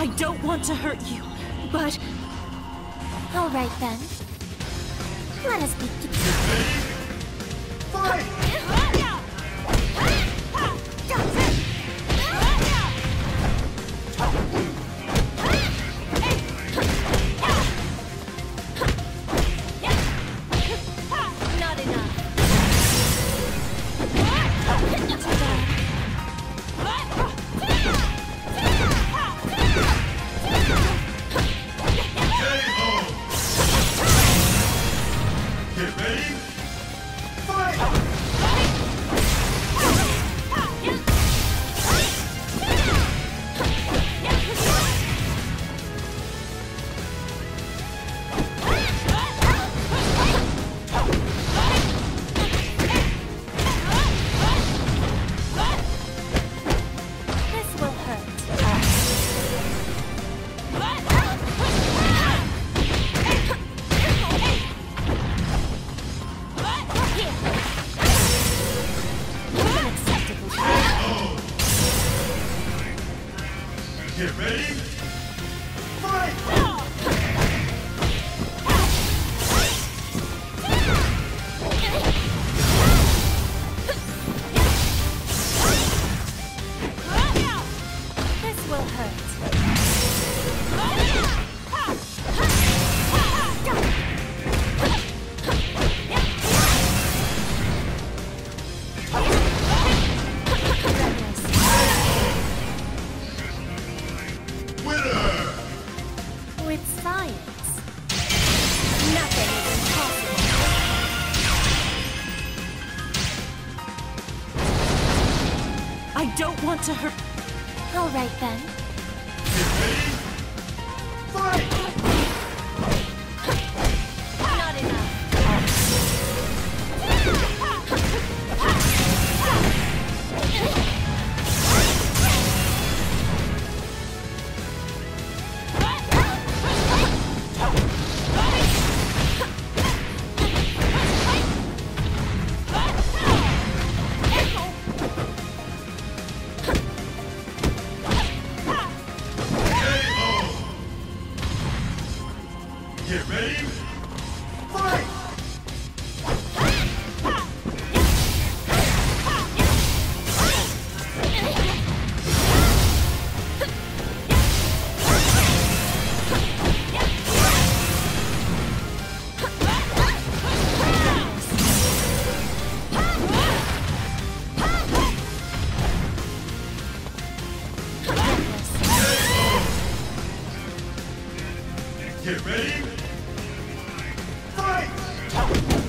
I don't want to hurt you, but All right then. Let us begin. Fight! Ready! Fight! With science, nothing is impossible. I don't want to hurt. All right then. Get ready! Fight! Get ready. Fight!